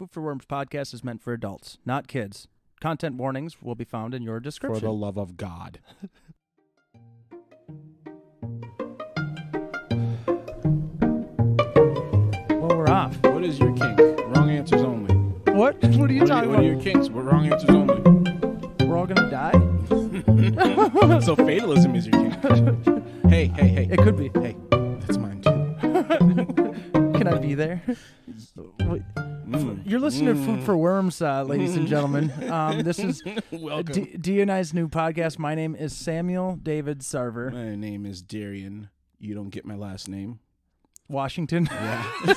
Food for Worms podcast is meant for adults, not kids. Content warnings will be found in your description. For the love of God. well, we're off. What is your kink? Wrong answers only. What? What are you what, talking are, what are your about? kinks? What wrong answers only? We're all gonna die. so fatalism is your kink. hey, hey, hey. It could be. Hey, that's mine too. Can I be there? Mm. You're listening to Food Mm. for Worms, uh, ladies and gentlemen. Um, this is D, D and I's new podcast. My name is Samuel David Sarver, my name is Darien. You don't get my last name. Washington. Yeah.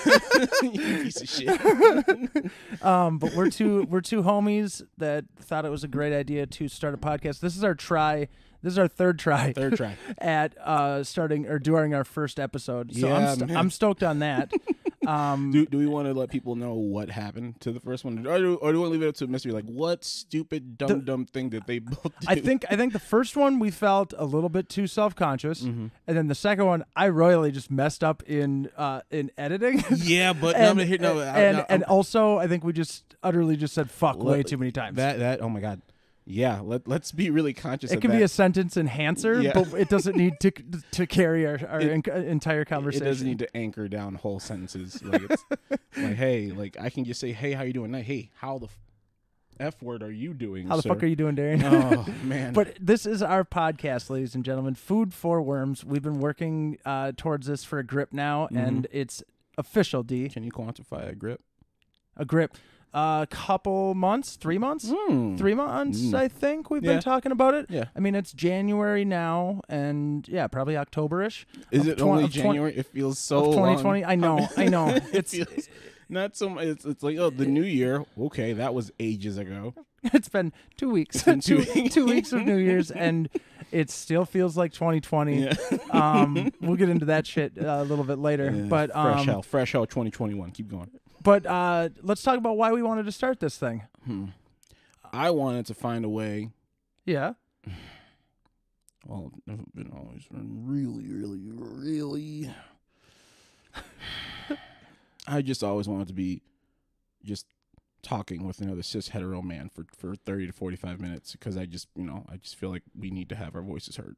you piece of shit. Um, but we're two we're two homies that thought it was a great idea to start a podcast. This is our try. This is our third try Third try. at uh, starting or during our first episode. So I'm, Yeah, st- man. I'm stoked on that. Um, Do, do we want to let people know what happened to the first one, or do, or do we want to leave it up to a mystery? Like, what stupid, dumb, dumb thing did they both do? I think I think the first one we felt a little bit too self conscious, Mm-hmm. and then the second one I royally just messed up in uh, in editing. Yeah, but and, no, here, no, I- no, and I'm- also I think we just utterly just said fuck way too many times. that that oh my god, yeah. Let let's be really conscious. it can that. be a sentence enhancer, Yeah. but it doesn't need to to carry our, our It- en- entire conversation. It doesn't need to anchor down whole sentences. Like it's like, hey, like I can just say, hey, how you doing? Like, hey, how the f, f word are you doing? How the fuck are you doing, Darien? Oh man, But this is our podcast, ladies and gentlemen. Food for Worms. We've been working uh, towards this for a grip now, Mm-hmm. and it's official. D can you quantify a grip? a grip. A couple months, three months, Mm. three months. Mm. I think we've Yeah. been talking about it. Yeah. I mean, it's January now, and yeah, probably Octoberish Is it twen- only of twen- January? it feels so 2020. I know, I know. It It's feels not so. much. It's, it's like oh, the new year. Okay, that was ages ago. it's been two weeks, been two, two weeks. two weeks of New Year's, and it still feels like 2020. Yeah. Um, we'll get into that shit uh, a little bit later, Yeah, but fresh um, hell, fresh hell, 2021. Keep going. But uh, let's talk about why we wanted to start this thing. Hmm. I wanted to find a way. Yeah, Well, I've been always been really, really, really. I just always wanted to be just talking with another cis hetero man for for 30 to 45 minutes because I just, you know, I just feel like we need to have our voices heard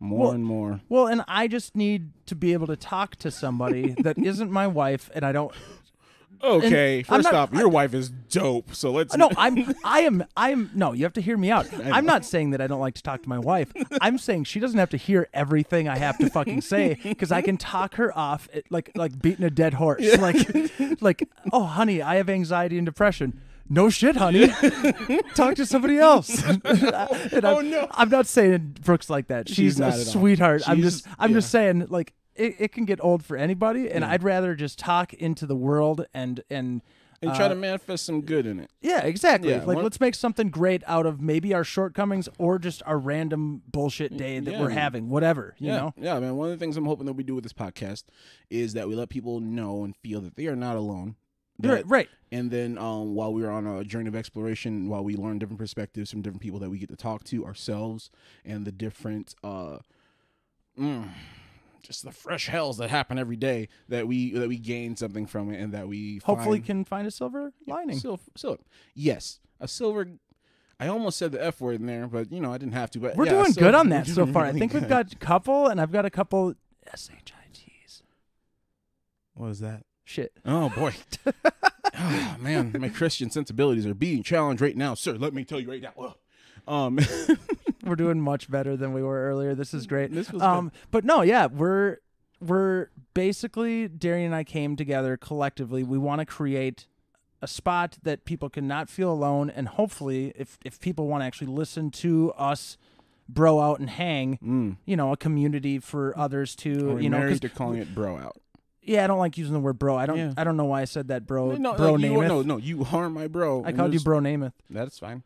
more Well- and more. Well, and I just need to be able to talk to somebody that isn't my wife, and I don't. Okay, I'm first not- off, your wife is dope, so let's No, I'm. I am. I am. No, you have to hear me out. I I'm not saying that I don't like to talk to my wife. I'm saying she doesn't have to hear everything I have to fucking say because I can talk her off it, like like beating a dead horse. Like like oh honey, I have anxiety and depression. No shit, honey. Talk to somebody else. And Oh, I'm, no. I'm not saying Brooke's like that. She's, She's a not at all. sweetheart. I'm just I'm just saying like it, it can get old for anybody, and. I'd rather just talk into the world and and and try uh, to manifest some good in it. yeah, exactly. Yeah, like one- let's make something great out of maybe our shortcomings or just our random bullshit day that yeah, we're man. having, whatever, you yeah, know. yeah, man. One of the things I'm hoping that we do with this podcast is that we let people know and feel that they are not alone. That, Right, right. And then um, while we're on a journey of exploration, while we learn different perspectives from different people that we get to talk to ourselves and the different, uh, mm, just the fresh hells that happen every day, that we that we gain something from it and that we Hopefully find, can find a silver lining. Silver, silver, yes, a silver. I almost said the f word in there, but you know I didn't have to. But we're yeah, doing so- good on that so doing far. I really think we've got a couple and I've got a couple SHITs. What was that? Shit. Oh boy. oh man, my Christian sensibilities are being challenged right now, sir. Let me tell you right now. Um, We're doing much better than we were earlier. This is great. This was um but no, yeah, we're we're basically Darien and I came together collectively. We want to create a spot that people can not feel alone and hopefully if if people want to actually listen to us bro out and hang, mm, you know, a community for others to, are you know, married to calling it bro out. yeah, I don't like using the word bro. I don't Yeah. I don't know why I said that bro no, bro like, you, no, no, you are my bro. I called you bro Namath. That's fine.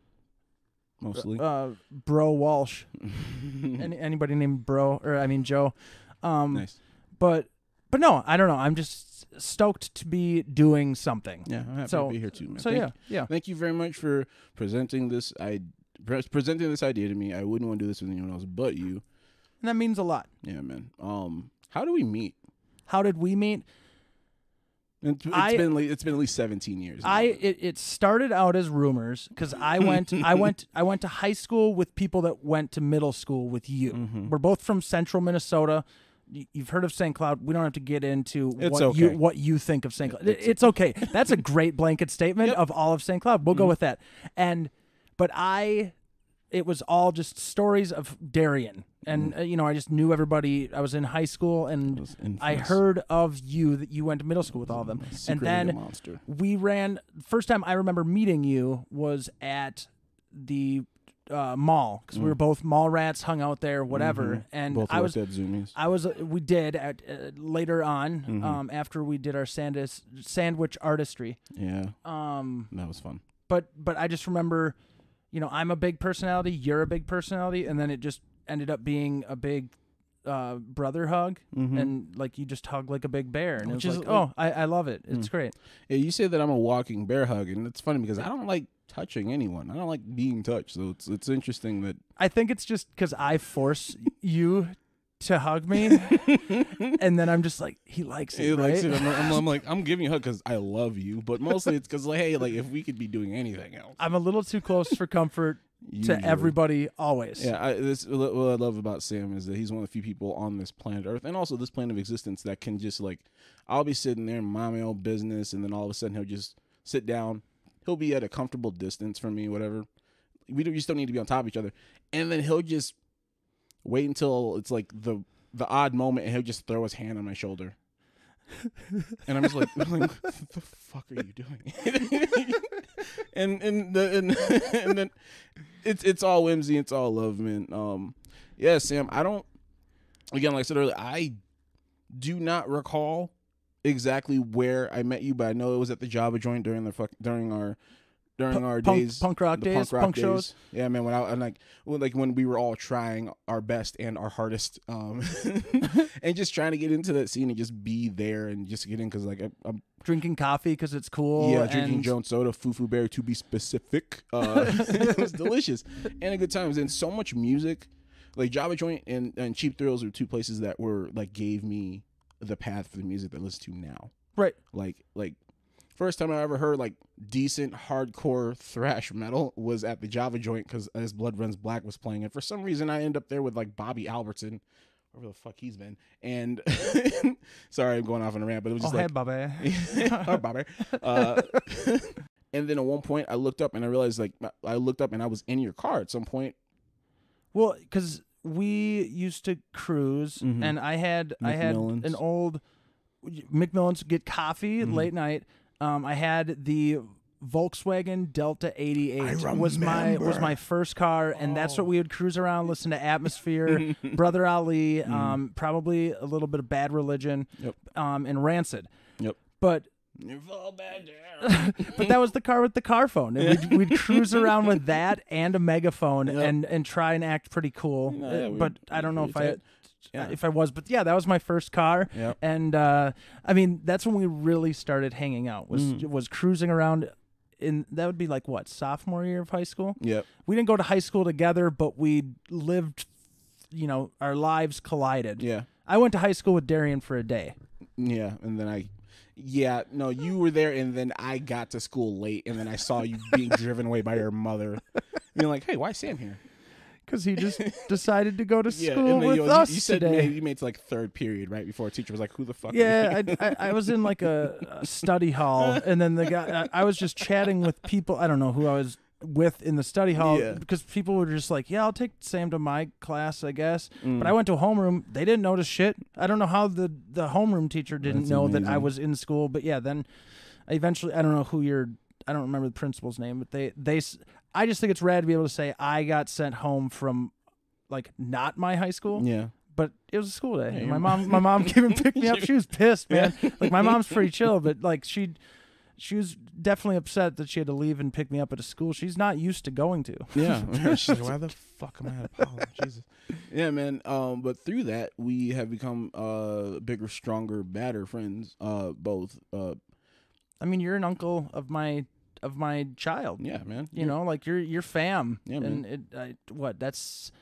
Mostly. Uh bro Walsh. Any, anybody named bro or I mean Joe. Um nice. but but no, I don't know. I'm just stoked to be doing something. Yeah, I'm happy so- to be here too, man. So thank, yeah, yeah. thank you very much for presenting this. I presenting this idea to me. I wouldn't want to do this with anyone else but you. And that means a lot. Yeah, man. Um, how do we meet? How did we meet? It's, it's I- been it's been at least 17 years. I it, it started out as rumors because I went I went I went to high school with people that went to middle school with you. Mm-hmm. We're both from Central Minnesota. You've heard of St. Cloud. We don't have to get into It's what you what you think of St. Cloud. It- It's okay. That's a great blanket statement of all of St. Cloud. We'll Mm-hmm. go with that. And but I it was all just stories of Darien. And uh, you know, I just knew everybody. I was in high school and Mm-hmm. I heard of you that you went to middle school with all of them. And then monster. we ran first time I remember meeting you was at the uh, mall because we were both mall rats, hung out there, whatever. And Mm. Both I was at Zumiez. I was uh, we did at uh, later on Mm-hmm. um, after we did our sandis, sandwich artistry. Yeah, Um, that was fun. but but I just remember, you know, I'm a big personality, you're a big personality, and then it just ended up being a big uh, brother hug, and like you just hug like a big bear, and Mm-hmm. Which it is like, like- oh, I, I love it. It's great. Yeah, you say that I'm a walking bear hug, and it's funny because I don't like touching anyone. I don't like being touched. So it's it's interesting that I think it's just because I force you to hug me, and then I'm just like, he likes it, He right? likes it. I'm, I'm, I'm like, I'm giving you a hug because I love you, but mostly it's because like, hey, like if we could be doing anything else, I'm a little too close for comfort Usually. to everybody always. Yeah, I, this what I love about Sam is that he's one of the few people on this planet Earth and also this plane of existence that can just like, I'll be sitting there mind my own business, and then all of a sudden he'll just sit down. He'll be at a comfortable distance from me, whatever. We don't, just don't need to be on top of each other, and then he'll just wait until it's like the the odd moment, and he'll just throw his hand on my shoulder. and I'm just like, like, what the fuck are you doing? and and the and, and then it's it's all whimsy, it's all love, man. Um, yeah, Sam. I don't. Again, like I said earlier, I do not recall exactly where I met you, but I know it was at the Java joint during the fuck during our during our punk- days, punk rock the punk, rock punk shows. days. Yeah, man. When I and like when, like when we were all trying our best and our hardest, um, and just trying to get into that scene and just be there and just get in because like I, I'm Drinking coffee because it's cool. yeah, drinking and Jones soda, Fufu Berry to be specific. Uh, it was delicious and a good times and so much music. Like Java Joint and, and Cheap Thrills are two places that were like gave me the path for the music that I listen to now. Right. Like like first time I ever heard like decent hardcore thrash metal was at the Java Joint because as Blood Runs Black was playing and for some reason I end up there with like Bobby Albertson. Wherever the fuck he's been, and sorry, I'm going off on a rant, but it was Oh, just like hey, Bobby. Hi, Bobby. Uh, and then at one point, I looked up and I realized, like, I looked up and I was in your car at some point. Well, because we used to cruise, Mhm. and I had I had an old McMillan's get coffee Mm-hmm. late night. Um, I had the Volkswagen Delta 88 I was my was my first car, and that's what we would cruise around, listen to Atmosphere, Brother Ali, Mm-hmm. um, probably a little bit of Bad Religion, Yep. um, and Rancid. Yep. But You fall back down. but that was the car with the car phone. And we'd, we'd cruise around with that and a megaphone Yep. and and try and act pretty cool. Yeah, Uh, yeah, we but I don't know if I tight. Yeah. if I was. But yeah, that was my first car. Yep. And uh, I mean, that's when we really started hanging out. Was Mm. was cruising around. In that would be like what sophomore year of high school. Yeah, We didn't go to high school together, but we lived. You know, our lives collided. Yeah. I went to high school with Darien for a day. Yeah. And then I, yeah, no, you were there, and then I got to school late, and then I saw you being driven away by your mother. Being like, hey, why is Sam here? Because he just decided to go to Yeah, school and then with you, us you said today. you made, it to like third period right before a teacher was like, "Who the fuck?" are Yeah, you?" I, I, I was in like a, a study hall, and then the guy, I, I was just chatting with people. I don't know who I was with in the study hall Yeah. because people were just like, "Yeah, I'll take Sam to my class, I guess." Mm. But I went to homeroom; they didn't notice shit. I don't know how the the homeroom teacher didn't That's know that I was in school. But yeah, then eventually, I don't know who your, I don't remember the principal's name, but they they, I just think it's rad to be able to say I got sent home from, like, not my high school yeah. but it was a school day. you're- my mom, my mom came and picked me up. She was pissed, man. Like my mom's pretty chill, but like she, she was definitely upset that she had to leave and pick me up at a school she's not used to going to. Yeah. She's like, why the fuck am I at Apollo? Jesus. Yeah, man. Um, but through that, we have become uh bigger, stronger, badder friends. Uh, both. Uh, I mean, you're an uncle of my of my child. yeah, man. You know, like you're you're fam. Yeah, and it, I, what that's.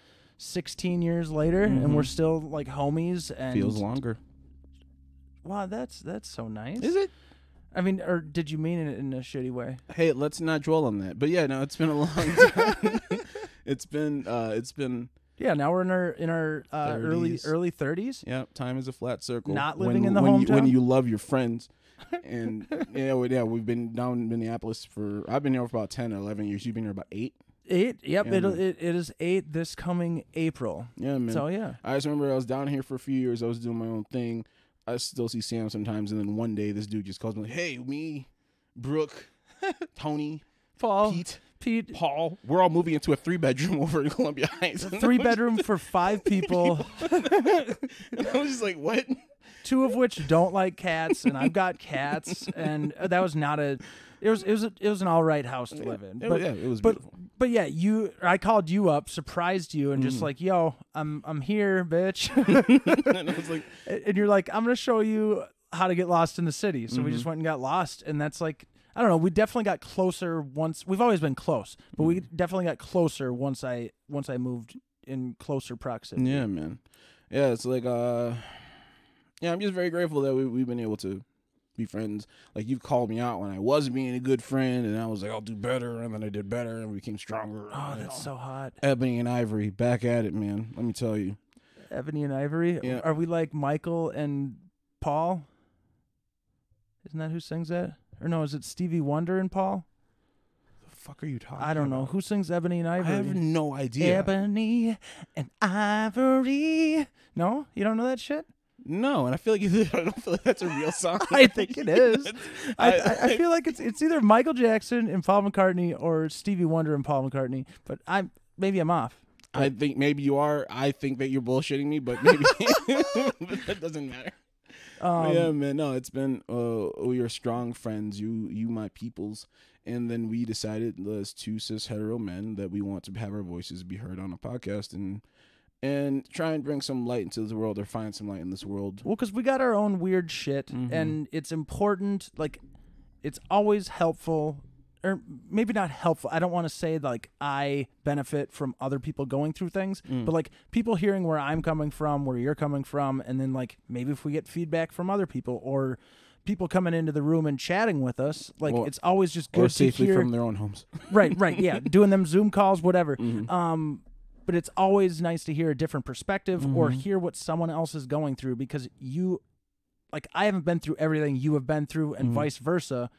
16 years later and we're still like homies and feels longer. wow that's that's so nice Is it? I mean, or did you mean it in a shitty way? Hey, let's not dwell on that. But yeah, no, it's been a long time. it's been uh it's been Yeah, now we're in our in our uh, early 30s. early thirties. yeah, time is a flat circle. Not When- living in the when You, when you love your friends. And yeah, we, yeah, we've been down in Minneapolis for I've been here for about 10 or 11 years. You've been here about 8. Eight. Yep. Yeah, it'll, it it is eight this coming April. Yeah, man. So yeah. I just remember I was down here for a few years. I was doing my own thing. I still see Sam sometimes, and then one day this dude just calls me like, "Hey, me, Brooke, Tony, Paul, Pete, Pete, Paul, we're all moving into a three bedroom over in Columbia Heights." three bedroom for five people, and I was just like, "What?" Two of which don't like cats, and I've got cats, and that was not a. It was it was a, it was an all right house to live in, It- but yeah, it was but beautiful. but yeah, you I called you up, surprised you, and Mm. just like, yo, I'm I'm here, bitch, and I was like, and you're like, I'm gonna show you how to get lost in the city. So we just Mm-hmm. went and got lost, and that's like. I don't know. We definitely got closer once. We've always been close, but we Mm. definitely got closer once I once I moved in closer proximity. "Yeah, man, yeah." It's like, uh, yeah, I'm just very grateful that we we've been able to be friends. Like you've called me out when I wasn't being a good friend, and I was like, "I'll do better," and then I did better, and we became stronger. Oh, that's know. so hot. Ebony and Ivory back at it, man. Let me tell you. Ebony and Ivory. Yeah. Are we like Michael and Paul? Isn't that who sings that? Or no, is it Stevie Wonder and Paul? The fuck are you talking? I don't know. Who sings Ebony and Ivory. I have no idea. Ebony and Ivory. No? You don't know that shit? No, and I feel like I don't feel like that's a real song. I think it is. I, I- I, feel like it's it's either Michael Jackson and Paul McCartney or Stevie Wonder and Paul McCartney, but I'm maybe I'm off. I think maybe you are. I think that you're bullshitting me, but maybe that doesn't matter. Um, yeah, man. No, it's been uh, we are strong friends. You, you, my peoples, and then we decided as two cis hetero men that we want to have our voices be heard on a podcast and and try and bring some light into this world or find some light in this world. Well, because we got our own weird shit, Mhm. and it's important. Like, it's always helpful, or maybe not helpful. I don't want to say like I benefit from other people going through things, Mm. but like people hearing where I'm coming from, where you're coming from, and then like maybe if we get feedback from other people or people coming into the room and chatting with us, like Or- it's always just good Or to safely hear. from their own homes. right, right, yeah, doing them Zoom calls, whatever. Mhm. Um, but it's always nice to hear a different perspective or Mhm. hear what someone else is going through because you, like, I haven't been through everything you have been through, and Mhm. vice versa.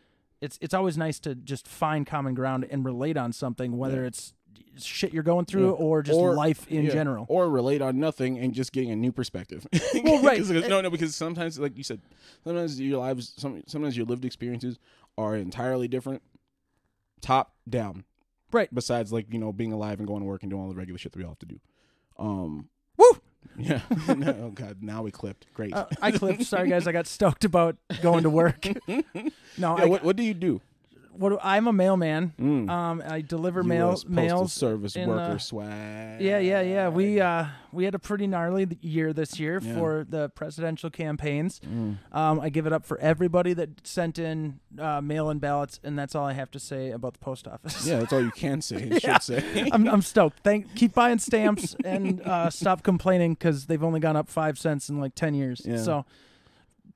It's it's always nice to just find common ground and relate on something, whether Yeah. it's shit you're going through Yeah. or just Or- life in Yeah. general. or relate on nothing and just getting a new perspective. Well, right. 'Cause- no, no, because sometimes, like you said, sometimes your lives, some, sometimes your lived experiences are entirely different, top down. Right. Besides, like you know, being alive and going to work and doing all the regular shit that we all have to do. Um. Woo! Yeah. no, oh God. Now we clipped. Great. Uh, I clipped. Sorry, guys. I got stoked about going to work. No, yeah. I, What What do you do? What do- I'm a mailman. Mm. Um, I deliver mail Postal mails Service in, worker uh, swag. Yeah, yeah, yeah. We uh we had a pretty gnarly year this year Yeah. for the presidential campaigns. Mm. Um, I give it up for everybody that sent in uh, mail-in ballots, and that's all I have to say about the post office. Yeah, that's all you can say. Yeah. Should say. I'm I'm stoked. Thank keep buying stamps and uh, stop complaining because they've only gone up five cents in like ten years. Yeah. So,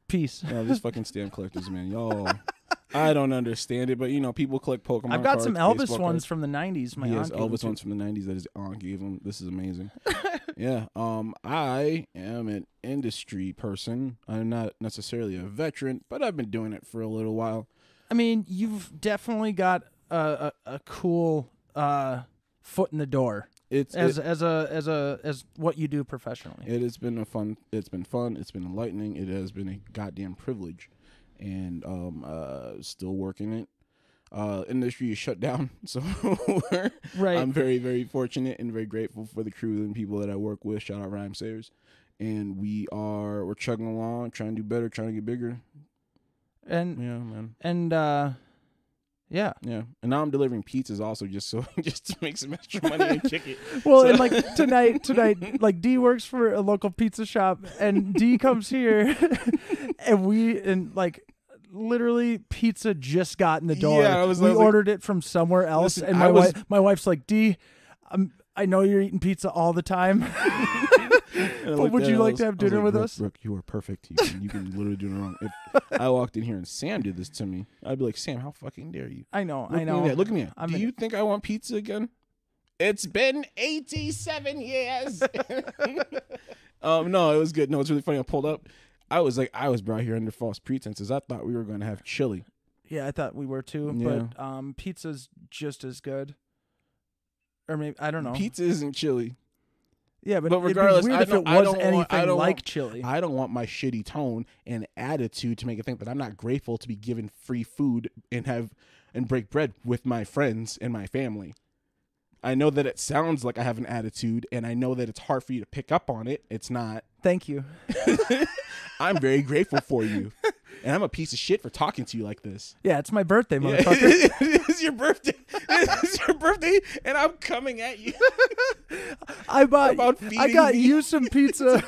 peace. Yeah, these fucking stamp collectors, man. Y'all, I don't understand it, but you know, people collect Pokemon. I've got some Elvis ones cards. from the '90s. My he has Elvis ones from the '90s that his aunt gave him. This is amazing. yeah. Um, I am an industry person. I'm not necessarily a veteran, but I've been doing it for a little while. I mean, you've definitely got a a, a cool uh, foot in the door It's as it, as a as a as what you do professionally. it has been a fun. It's been fun. It's been enlightening. It has been a goddamn privilege, and um, uh, still working it. Uh, industry is shut down, so right. I'm very, very fortunate and very grateful for the crew and people that I work with. Shout out Rhymesayers. And we are we're chugging along, trying to do better, trying to get bigger. and Yeah, man. and uh yeah Yeah. And now I'm delivering pizzas also just so just to make some extra money and kick it. well So- and like tonight tonight like d works for a local pizza shop and d comes here and we and like literally pizza just got in the door Yeah, I was- I we was like- ordered it from somewhere else Listen, and I my was- wife my wife's like d I'm, i know you're eating pizza all the time But would you like to have dinner with Brooke, us? Brooke, you are perfect. You can, you can literally do no wrong. If I walked in here and Sam did this to me, I'd be like, Sam, how fucking dare you? I know, Look I know. Look at me. I'm do you think I want pizza again? It's been 87 years. um, no, it was good. No, it's really funny. I pulled up. I was like, I was brought here under false pretenses. I thought we were going to have chili. Yeah, I thought we were too, Yeah. but um, pizza's just as good. Or maybe I don't know. Pizza isn't chili. yeah, but, but it'd be regardless, weird I if it was anything want- like want- chili. I don't want my shitty tone and attitude to make it think that I'm not grateful to be given free food and have and break bread with my friends and my family. I know that it sounds like I have an attitude and I know that it's hard for you to pick up on it. It's not. Thank you. I'm very grateful for you. And I'm a piece of shit for talking to you like this. Yeah, it's my birthday, motherfucker. it's your birthday. It's your birthday and I'm coming at you. I bought. About I got me. you some pizza.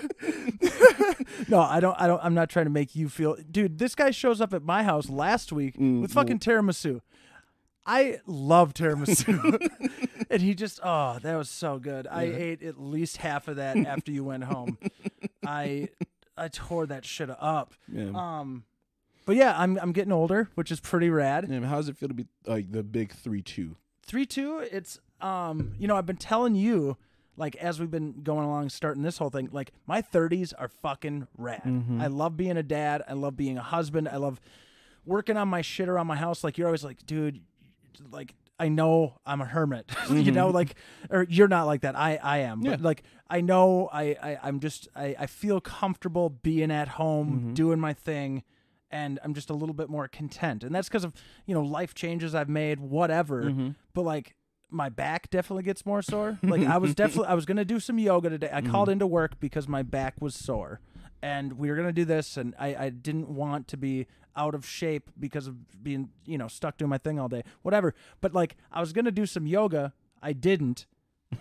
no, I don't. I don't. I'm not trying to make you feel, dude. This guy shows up at my house last week Mm, with fucking tiramisu. I love tiramisu, and he just oh, that was so good. I ate at least half of that after you went home. I I tore that shit up. Yeah. Um, but yeah, I'm I'm getting older, which is pretty rad. Yeah, how does it feel to be like the big three two? three two it's um you know i've been telling you like as we've been going along starting this whole thing like my 30s are fucking rad i love being a dad i love being a husband i love working on my shit around my house like you're always like dude like i know i'm a hermit you mm-hmm. know like or you're not like that. I i am Yeah. but like i know i, I i'm just I, I feel comfortable being at home mm-hmm. doing my thing and i'm just a little bit more content. And that's because of you know life changes i've made whatever mm-hmm. but like my back definitely gets more sore. Like i was definitely i was gonna do some yoga today. I called into work because my back was sore and we were gonna do this and i i didn't want to be out of shape because of being you know stuck doing my thing all day whatever but like i was gonna do some yoga i didn't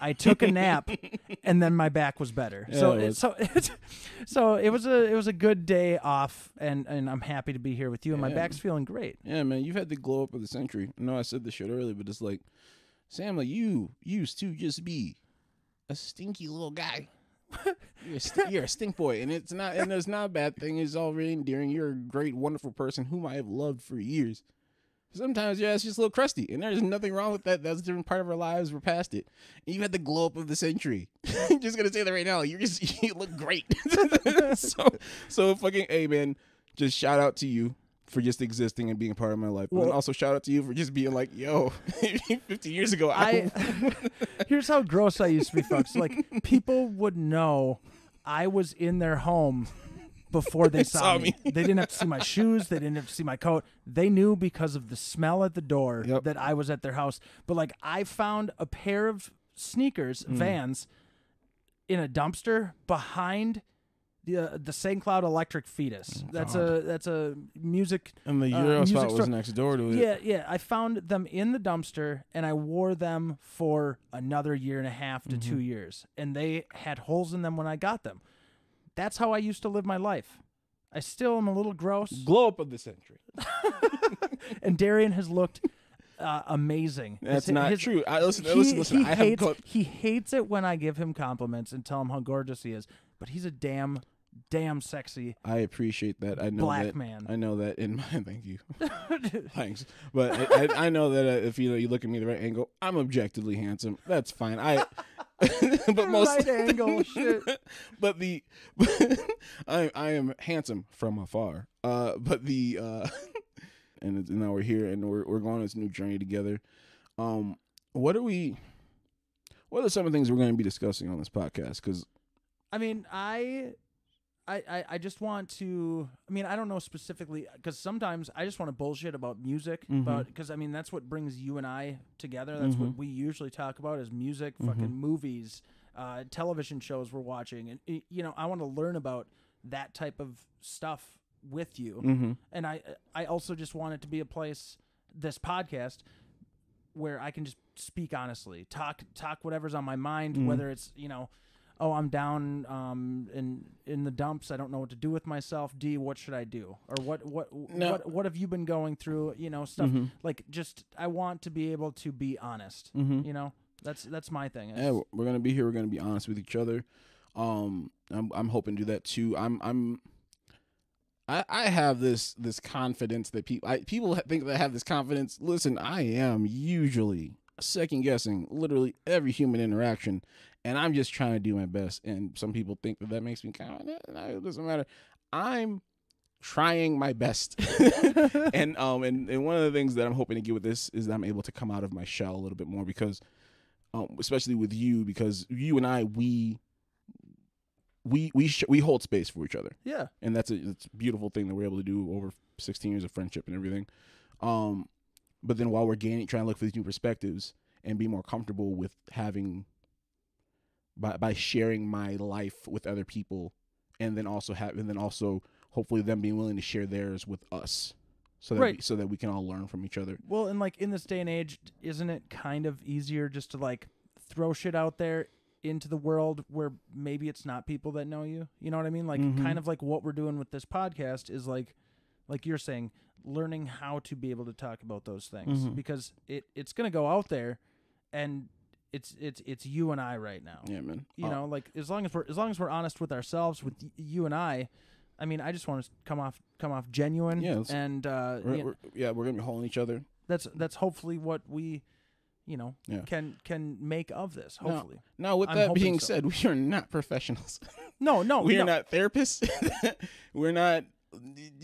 I took a nap, and then my back was better. so, Yeah, it it, was. so, it, so it was a it was a good day off, and and I'm happy to be here with you. And my Yeah. back's feeling great. Yeah, man, you've had the glow up of the century. I know I said this shit earlier, but it's like, Sam, like you used to just be a stinky little guy. you're, a st- you're a stink boy, and it's not, and it's not a bad thing. It's all very endearing. You're a great, wonderful person whom I have loved for years. Sometimes your ass just a little crusty, and there's nothing wrong with that. That's a different part of our lives. We're past it. And you had the glow up of the century. I'm just gonna say that right now. You're just you look great. so so fucking man, just shout out to you for just existing and being a part of my life. But then also shout out to you for just being like, yo, 50 years ago, I, I here's how gross I used to be, folks. Like people would know I was in their home before they saw, saw me. me. They didn't have to see my shoes. They didn't have to see my coat. They knew because of the smell at the door Yep. that I was at their house. But like I found a pair of sneakers, Mm. Vans, in a dumpster behind. The, uh, the St. Cloud Electric Fetus. That's a that's a music and the uh, Euro music spot was next door to it. yeah, yeah. I found them in the dumpster and I wore them for another year and a half to Mm-hmm. two years. And they had holes in them when I got them. That's how I used to live my life. I still am a little gross. Glow up of the century. And Darien has looked uh, amazing. That's His- not his- true. I listen, He, listen, listen. he I have hates, he hates it when I give him compliments and tell him how gorgeous he is. But he's a damn, damn sexy I appreciate that. I know black that. man. I know that in my thank you, thanks. But I, I, I know that uh, if you know you look at me the right angle, I'm objectively handsome. That's fine. I, but most right angle shit. but the I I am handsome from afar. Uh, but the uh, and it's, now we're here and we're we're going on this new journey together. Um, what are we? What are some of the things we're going to be discussing on this podcast? Because I mean, I, I, I, I just want to. I mean, I don't know specifically because sometimes I just want to bullshit about music, Mhm. but because I mean that's what brings you and I together. That's what Mhm. we usually talk about is music, Mhm. fucking movies, uh, television shows we're watching, and you know I want to learn about that type of stuff with you, mm-hmm. and I I also just want it to be a place, this podcast, where I can just speak honestly, talk talk whatever's on my mind, Mhm. whether it's you know, oh I'm down um in in the dumps, I don't know what to do with myself. D, what should I do? Or what what No. what what have you been going through? You know, stuff Mhm. like just I want to be able to be honest. Mm-hmm. You know, that's that's my thing. Yeah, we're gonna be here. We're gonna be honest with each other. Um, I'm I'm hoping to do that too. I'm I'm. I, I have this this confidence that people I, people think that I have this confidence. Listen, I am usually second guessing literally every human interaction, and I'm just trying to do my best. And some people think that that makes me kind of it doesn't matter. I'm trying my best, and um and, and one of the things that I'm hoping to get with this is that I'm able to come out of my shell a little bit more because, um especially with you because you and I we we we sh- we hold space for each other Yeah. and that's a, it's a beautiful thing that we're able to do over 16 years of friendship and everything. Um, but then while we're gaining, trying to look for these new perspectives and be more comfortable with having by by sharing my life with other people, and then also have and then also hopefully them being willing to share theirs with us, so that we, Right. so that we can all learn from each other. Well, and like in this day and age, isn't it kind of easier just to like throw shit out there into the world where maybe it's not people that know you? You know what I mean? Like Mhm. kind of like what we're doing with this podcast is like like you're saying, learning how to be able to talk about those things Mhm. because it it's going to go out there and it's it's it's you and I right now. Yeah, man. You Uh, know, like as long as we're as long as we're honest with ourselves with y- you and I, I mean, I just want to come off come off genuine Yeah, and uh we're, we're- yeah, we're gonna be holding each other. that's that's hopefully what we you know Yeah. can can make of this hopefully Now, with I'm that being so. said, we are not professionals. no no we are not therapists. we're not.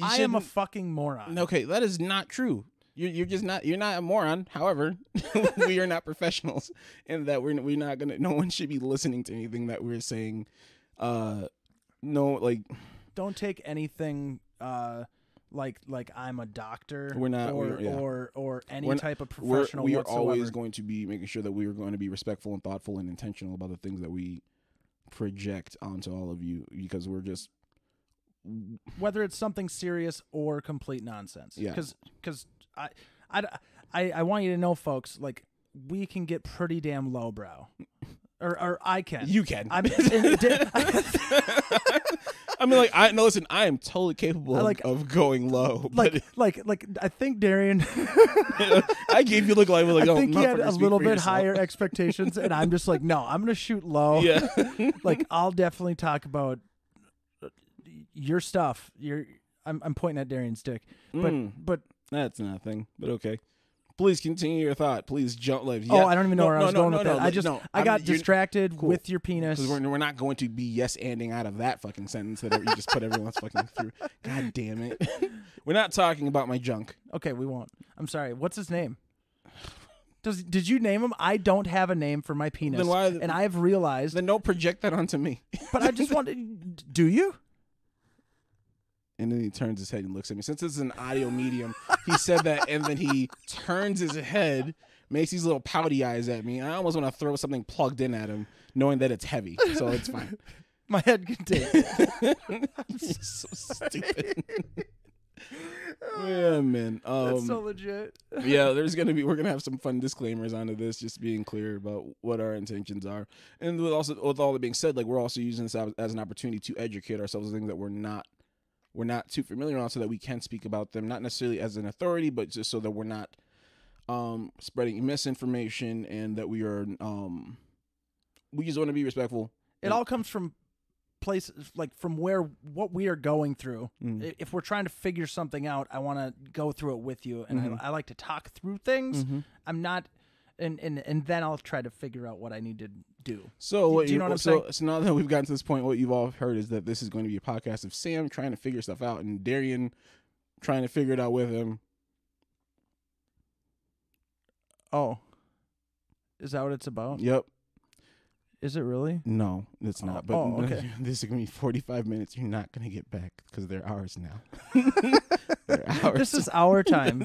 I am a fucking moron Okay, that is not true. You're you're just not you're not a moron. However, we are not professionals, and that we're we're not gonna. No one should be listening to anything that we're saying. Uh, no, like don't take anything uh like like i'm a doctor We're not- or we're- yeah. or or any We're not- type of we're professional we are always going to be making sure that we are going to be respectful and thoughtful and intentional about the things that we project onto all of you because we're just whether it's something serious or complete nonsense Yeah. because because I, I i i want you to know folks like we can get pretty damn lowbrow or or i can you can. i'm I mean, like I no. Listen, I am totally capable I like- of going low. like like like i think darien I gave you look like, like I oh, think he had a little bit higher expectations, and I'm just like, no, I'm gonna shoot low. Yeah. like I'll definitely talk about your stuff. Your I'm I'm pointing at Darien's dick, but Mm. but That's nothing, but okay. Please continue your thought. Please jump. Like, oh, I don't even know where I was going with no, that. I just no, I I'm- got distracted cool. with your penis. We're, we're not going to be yes anding out of that fucking sentence that you just put everyone's fucking through. God damn it. We're not talking about my junk. Okay, we won't. I'm sorry. What's his name? Does did you name him? I don't have a name for my penis, Then why- and I've realized. Then don't project that onto me. but I just wanted. Do you? And then he turns his head and looks at me. Since this is an audio medium, he said that, and then he turns his head, makes these little pouty eyes at me. And I almost want to throw something plugged in at him, knowing that it's heavy. So it's fine. My head can take. it. so stupid. yeah, man. Um, That's so legit. yeah, there's gonna be we're gonna have some fun disclaimers onto this, just being clear about what our intentions are, and with also with all that being said, like we're also using this as as an opportunity to educate ourselves on things that we're not we're not too familiar on, so that we can speak about them, not necessarily as an authority, but just so that we're not um spreading misinformation and that we are um we just want to be respectful. It all comes from places like from where what we are going through. Mm. If we're trying to figure something out, I want to go through it with you, and Mhm. I, I like to talk through things. Mhm. I'm not, and and and then I'll try to figure out what I need to do. So Do- what do you know what I'm so, saying? so now that we've gotten to this point, what you've all heard is that this is going to be a podcast of Sam trying to figure stuff out and Darien trying to figure it out with him. Oh, is that what it's about? Yep. Is it really? No, it's not. Oh, But oh, okay. this is gonna be forty-five minutes. You're not gonna get back because they're ours now. they're ours. This is our time.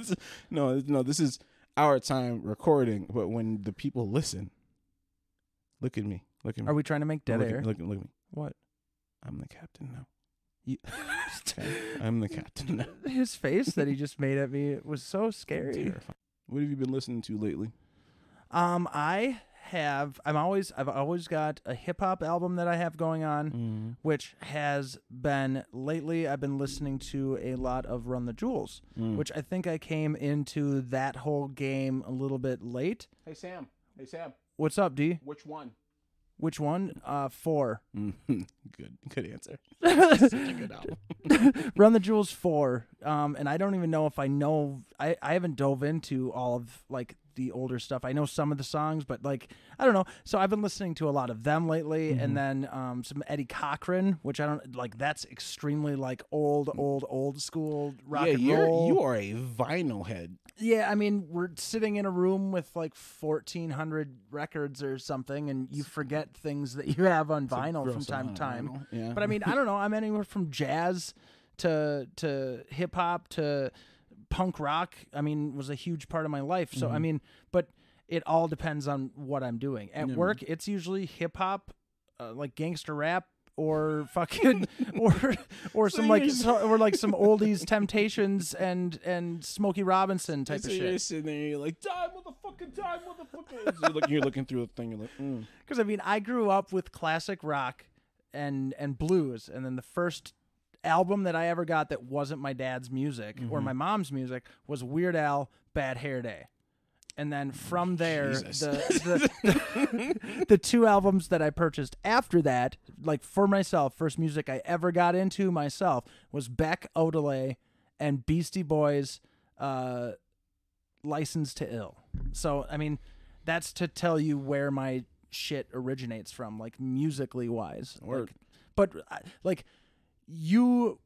no, no. This is our time recording. But when the people listen, look at me. Look at me. Are we trying to make dead look air? At, look, look at me. What? I'm the captain now. You- I'm the captain now. His face that he just made at me was so scary. Terrifying. What have you been listening to lately? Um, I have. I'm always. I've always got a hip hop album that I have going on, Mm. which has been lately. I've been listening to a lot of Run the Jewels, Mm. which I think I came into that whole game a little bit late. Hey Sam. Hey Sam. What's up, D? Which one? Which one? Uh, four. good, good answer. Such a good album. Run the Jewels four. Um, and I don't even know if I know. I I haven't dove into all of like the older stuff. I know some of the songs, but like I don't know. So I've been listening to a lot of them lately, Mm-hmm. and then um, some Eddie Cochran, which I don't like. That's extremely like old, old, old school rock yeah, and you're roll. you are a vinyl head. Yeah, I mean, we're sitting in a room with like 1,400 records or something, and you forget things that you have on vinyl from time to time. vinyl, yeah. But I mean, I don't know. I'm anywhere from jazz to to hip hop to punk rock. I mean, was a huge part of my life. So Mm-hmm. I mean, but it all depends on what I'm doing. At work, it's usually hip hop, uh, like gangster rap. Or fucking, or or some like so, or like some oldies, Temptations, and and Smokey Robinson type So of you're shit. sitting there, you're like, die, motherfucker, die, motherfucker. so you're, looking, you're looking through the thing, you're like, mm. Because I mean, I grew up with classic rock and and blues, and then the first album that I ever got that wasn't my dad's music or Mm-hmm. my mom's music was Weird Al Bad Hair Day. And then from there, the, the, the two albums that I purchased after that, like for myself, first music I ever got into myself was Beck Odelay and Beastie Boys, uh, License to Ill. So I mean, that's to tell you where my shit originates from, like musically wise. Word. Like, but like you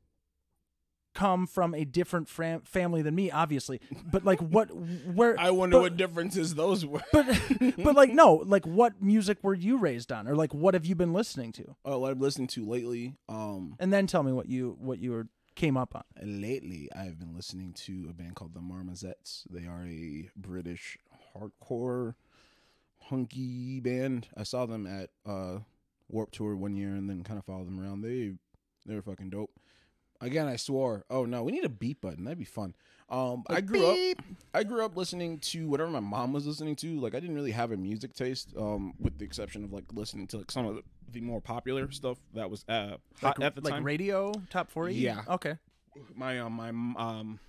come from a different fram- family than me, obviously. But like what, where? I wonder but, what differences those were. But but like no, like what music were you raised on, or like what have you been listening to? Oh, what I've listened to lately, um, And then tell me what you what you were came up on. lately I've been listening to a band called the Marmozets. They are a British hardcore hunky band. I saw them at uh Warp Tour one year and then kind of followed them around. They they were fucking dope. Again, I swore. Oh no, we need a beat button. That'd be fun. Um, I grew up. I grew up listening to whatever my mom was listening to. Like I didn't really have a music taste, um, with the exception of like listening to like some of the, the more popular stuff that was uh hot at the like time. radio top forty. Yeah. Okay. my um my um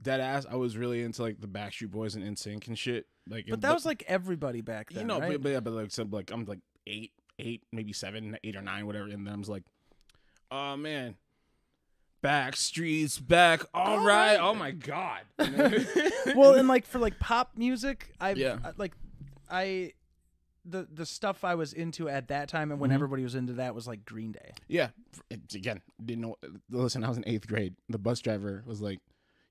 dead ass. I was really into like the Backstreet Boys and NSYNC and shit. Like, But that was like everybody back then, you know, right? but, but, yeah, but like so like I'm like eight, eight, maybe seven, eight or nine, whatever, and then I was like, oh man. Backstreet's back. All right. Oh my god. Well, and like for like pop music, I Yeah. like I the the stuff I was into at that time and when Mhm. everybody was into that was like Green Day. Yeah. Again, didn't know. Listen, I was in eighth grade. The bus driver was like,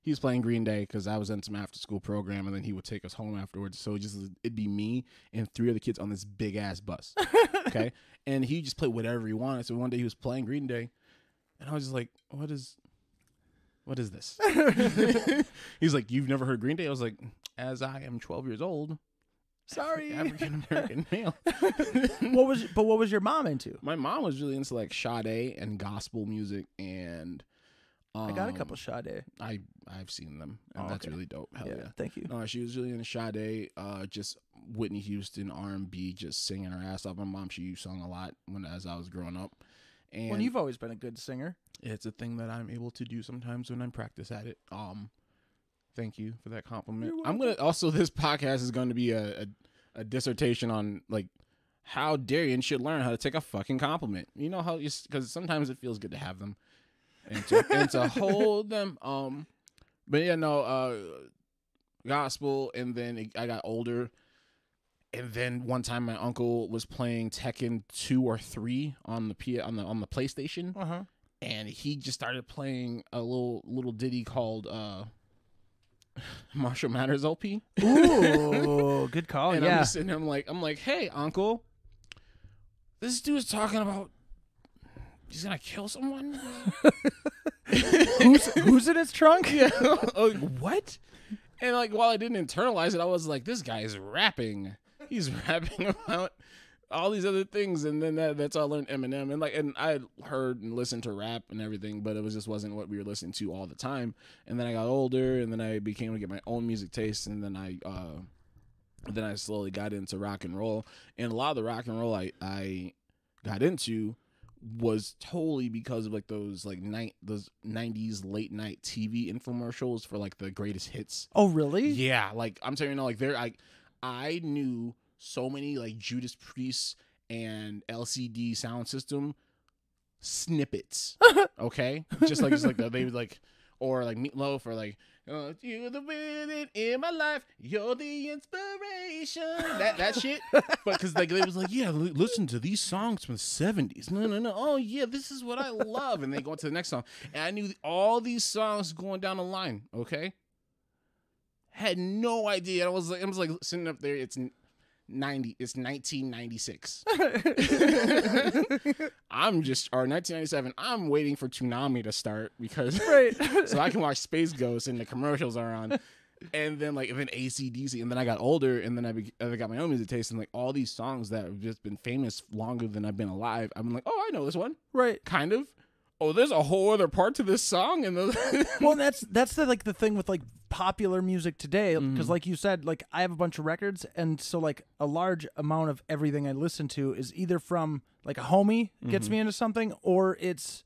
he was playing Green Day because I was in some after school program, and then he would take us home afterwards. So it just it'd be me and three other kids on this big ass bus. okay, and he just played whatever he wanted. So one day he was playing Green Day, and I was just like, "What is, what is this?" He's like, "You've never heard Green Day?" I was like, "As I am 12 years old, Sorry. African American male." what was but what was your mom into? My mom was really into like Sade and gospel music, and um, I got a couple Sade. I I've seen them, and Oh, that's okay. really dope. Hell yeah, yeah. thank you. No, she was really into Sade, uh, just Whitney Houston, R and B, just singing her ass off. My mom, she sung a lot when as I was growing up, and Well, you've always been a good singer. it's a thing that I'm able to do sometimes when I'm practice at it. Um, thank you for that compliment. I'm gonna also this podcast is going to be a, a a dissertation on like how Darien should learn how to take a fucking compliment. You know how you because sometimes it feels good to have them and to, and to hold them. Um, but yeah, no, uh, gospel, and then it, I got older. And then one time, my uncle was playing Tekken two or three on the P on the on the PlayStation, Uh huh. and he just started playing a little little ditty called uh Marshall Mathers LP. Ooh, good call. and I'm yeah. just sitting there, I'm like, I'm like, hey, uncle, this dude's talking about he's gonna kill someone. who's who's in his trunk? yeah, like, what? And like, while I didn't internalize it, I was like, this guy is rapping. He's rapping about all these other things, and then that, that's how I learned Eminem. And like, and I heard and listened to rap and everything, but it was just wasn't what we were listening to all the time. And then I got older, and then I became to get my own music taste, and then I, uh, then I slowly got into rock and roll. And a lot of the rock and roll I I got into was totally because of like those like night those 90s late night TV infomercials for like the greatest hits. Oh, really? Yeah, like I'm telling you now, like they're I I knew so many like Judas Priest and LCD sound system snippets. okay, just like just like they would like or like Meatloaf or like uh, you're the wind in my life, you're the inspiration. That that shit. But because like they was like, yeah, li- listen to these songs from the seventies. No, no, no. Oh yeah, this is what I love. And they go to the next song, and I knew all these songs going down the line. Okay, had no idea. I was like, I was like sitting up there. It's 90 it's 1996 i'm just or 1997 i'm waiting for Toonami to start because right. so i can watch space ghost and the commercials are on and then like and then acdc and then i got older and then i, be, I got my own music taste and like all these songs that have just been famous longer than i've been alive i'm like oh i know this one right. kind of oh there's a whole other part to this song and the Well, that's that's the like the thing with like popular music today because Mm-hmm. like you said like I have a bunch of records and so like a large amount of everything I listen to is either from like a homie gets Mm-hmm. me into something or it's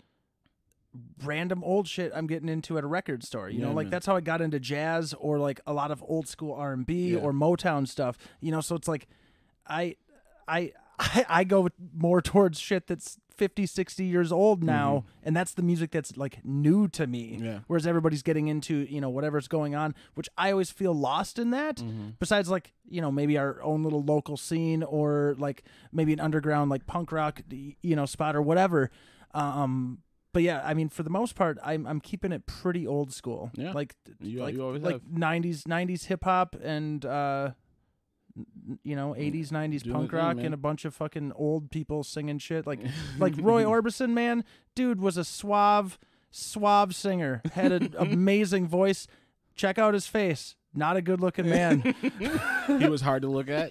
random old shit I'm getting into at a record store. You know, like man. that's how I got into jazz or like a lot of old school R&B Yeah. or Motown stuff. You know, so it's like I I I, I go more towards shit that's 50, 60 years old now and that's the music that's like new to me. Mm-hmm. Yeah. Whereas everybody's getting into, you know, whatever's going on, which I always feel lost in that. Mm-hmm. Besides like, you know, maybe our own little local scene or like maybe an underground like punk rock, you know, spot or whatever. Um but yeah, I mean, for the most part, I'm I'm keeping it pretty old school. Yeah. like You- like you always like. '90s '90s hip hop and uh, you know '80s '90s Doing punk the thing, rock man. and a bunch of fucking old people singing shit. Like like Roy Orbison, man, dude was a suave suave singer, had an amazing voice. Check out his face. Not a good looking man. he was hard to look at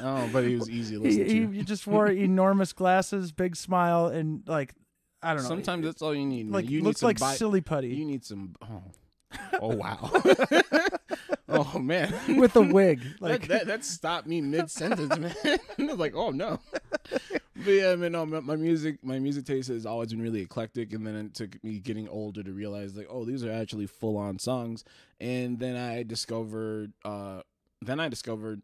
oh but he was easy to listen he, to he just wore enormous glasses, big smile, and like I don't know. Sometimes that's all you need. like you some like bi- silly putty You need some. Oh, oh wow. oh man. with a wig. Like that that stopped me mid sentence, man. I was like, oh no. But yeah, I mean, no, my, my music, my music taste has always been really eclectic, and then it took me getting older to realize, like, oh, these are actually full on songs. And then I discovered, uh, then I discovered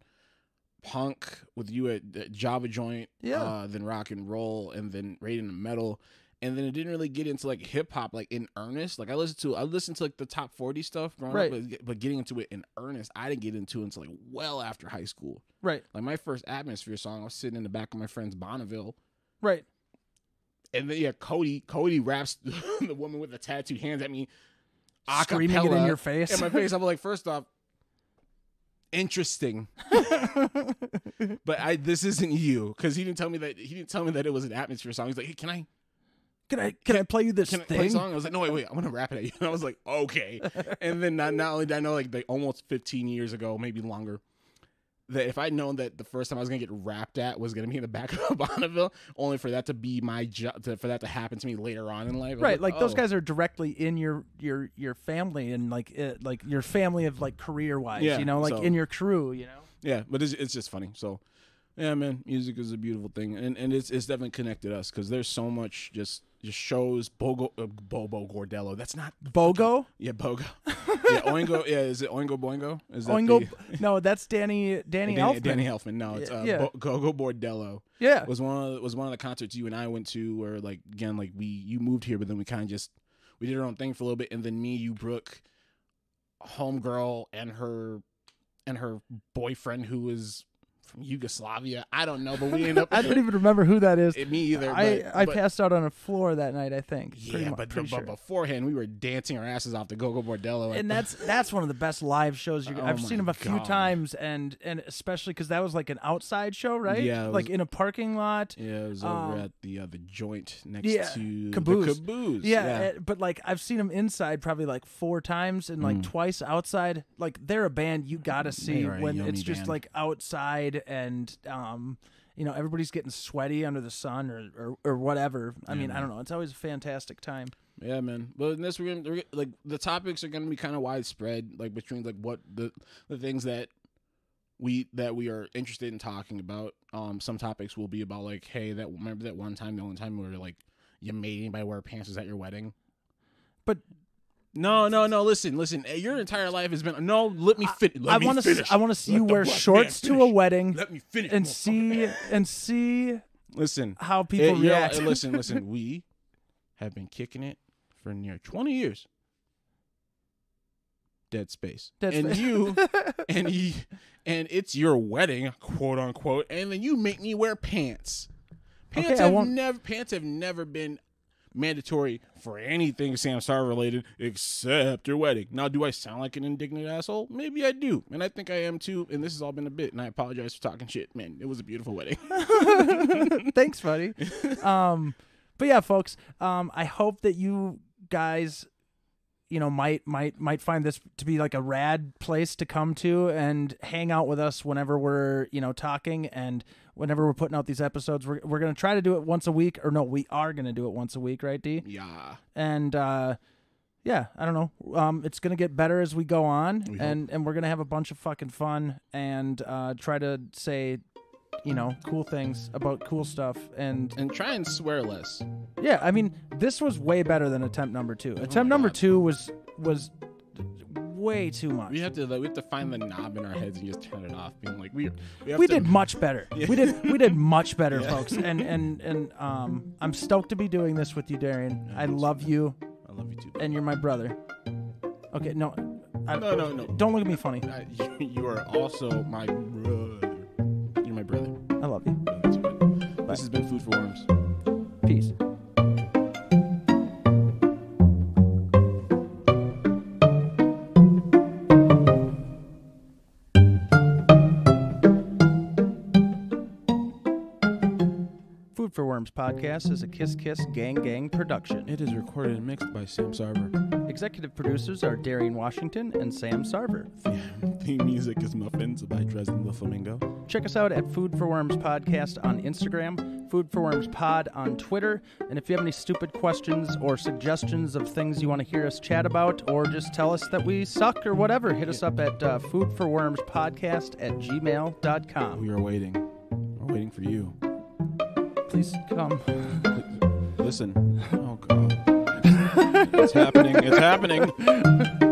punk with you at, at Java Joint, Yeah. uh, then rock and roll, and then Raiden and metal. And then it didn't really get into like hip hop, like in earnest. Like I listened to, I listened to like the top forty stuff, growing Right. up, but, but getting into it in earnest, I didn't get into it until like well after high school. right, Like my first atmosphere song, I was sitting in the back of my friend's Bonneville, right. and then yeah, Cody, Cody raps the woman with the tattooed hands at me, Screaming it in your face. in my face. I'm like, first off, interesting, but I this isn't you because he didn't tell me that he didn't tell me that it was an atmosphere song. He's like, hey, can I Can I can I play you this can I play a thing? song? I was like, no, wait, wait, I'm gonna rap it at you. And I was like, okay. and then not, not only did I know like, like almost 15 years ago, maybe longer, that if I'd known that the first time I was gonna get rapped at was gonna be in the back of Bonneville, only for that to be my job, for that to happen to me later on in life. Right, like those oh. guys are directly in your your your family and like it, like your family of like career wise, Yeah, you know, like so- in your crew, you know. Yeah, but it's, it's just funny. So, yeah, man, music is a beautiful thing, and and it's it's definitely connected us because there's so much just just shows Bogo uh, Bobo Gordello. That's not Bogo, yeah Bogo. yeah, Oingo. Yeah, is it Oingo Boingo? Is that Oingo. the- No, that's Danny Danny, Danny, Elfman. Danny Elfman. No, it's uh, yeah. Bo- Gogo Bordello. Yeah, Was one of the, was one of the concerts you and I went to where like again like we you moved here, but then we kind of just we did our own thing for a little bit, and then me, you, Brooke, homegirl, and her and her boyfriend who was from Yugoslavia. I don't know, but we ended up. I don't even remember who that is. Eh, me either. I but, I but- passed out on a floor that night. I think. Yeah, mu- but, pretty but beforehand we were dancing our asses off to Gogo Bordello. and that's that's one of the best live shows you Oh I've seen them a few God. times, and and especially because that was like an outside show, right? Yeah, it like was- in a parking lot. yeah, it was um, over at the uh, the joint next yeah, to Caboose. the caboose. Yeah, eh, but like I've seen them inside probably like four times and like twice outside. Like they're a band you gotta see Mm. when it's just like outside and um, you know, everybody's getting sweaty under the sun or or, or whatever. I mean, I don't know. It's always a fantastic time. Yeah, man. But in this, we're gonna we're, like the topics are gonna be kind of widespread, like between like what the the things that we that we are interested in talking about. Um, some topics will be about like, hey, that remember that one time, the only time we were like, you made anybody wear pants was at your wedding. But No, no, no. Listen, listen. eh, Your entire life has been no. Let me fit. Let I me to finish. I want to see Let you wear shorts to a wedding Let me finish. and see and see listen, how people it- react. uh, listen, listen. We have been kicking it for near 20 years. Dead space. Dead and space. you and you and it's your wedding, quote unquote, and then you make me wear pants. Pants Okay, have never pants have never been mandatory for anything Sam Star related except your wedding. Now, do I sound like an indignant asshole? Maybe I do, and I think I am too. And this has all been a bit, and I apologize for talking shit. Man, it was a beautiful wedding. Thanks, buddy. Um, but yeah, folks. Um, I hope that you guys, you know, might might might find this to be like a rad place to come to and hang out with us whenever we're you know talking and whenever we're putting out these episodes. We're we're gonna try to do it once a week, or no, we are gonna do it once a week, right, D? yeah. And uh, yeah, I don't know. Um, it's gonna get better as we go on, We and and we're gonna have a bunch of fucking fun and uh, try to say. You know, cool things about cool stuff, and And try and swear less. yeah, I mean, this was way better than attempt number two. Attempt number God. two was was way too much. We have to like, we have to find the knob in our heads and just turn it off. Being like we we, we to, did much better. Yeah. We did we did much better, Yeah. folks. And and and um, I'm stoked to be doing this with you, Darien. I love you, I love you too. and you're my brother. Okay, no, I, No, no, no. don't look at me funny. Uh, you, you are also my brother. You're my brother. I love you. Love you too, man. This has been food for worms. Peace. Food for Worms podcast is a Kiss Kiss Gang Gang production. It is recorded and mixed by Sam Sarver. Executive producers are Darien Washington and Sam Sarver. Theme music is Muffins by Dresden the Flamingo. Check us out at Food for Worms Podcast on Instagram, Food for Worms Pod on Twitter. And if you have any stupid questions or suggestions of things you want to hear us chat about, or just tell us that we suck or whatever, hit us up at uh, Food for Worms Podcast at gmail.com. We are waiting. We're waiting for you. Please come. Listen. Oh God. it's happening. It's happening.